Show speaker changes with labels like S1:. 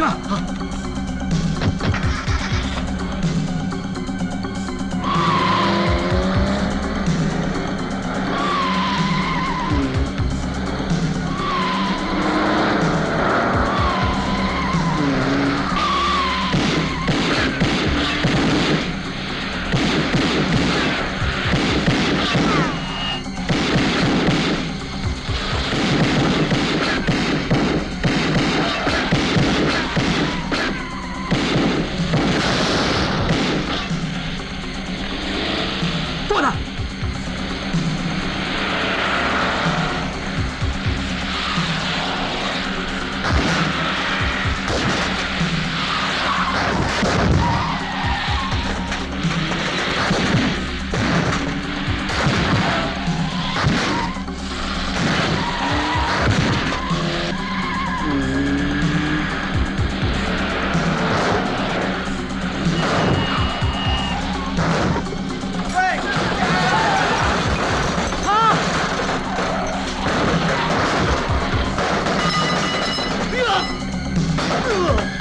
S1: 这儿。坐那儿。Ugh.